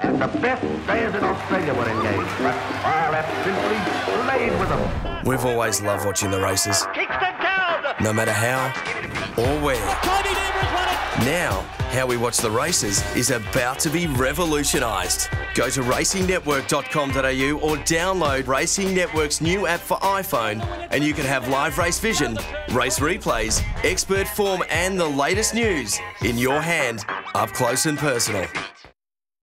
And the best players in Australia were engaged, but Phar Lap simply played with them. We've always loved watching the races, Kingston no matter how or where. Now, how we watch the races is about to be revolutionised. Go to racingnetwork.com.au or download Racing Network's new app for iPhone, and you can have live race vision, race replays, expert form, and the latest news in your hand, up close and personal.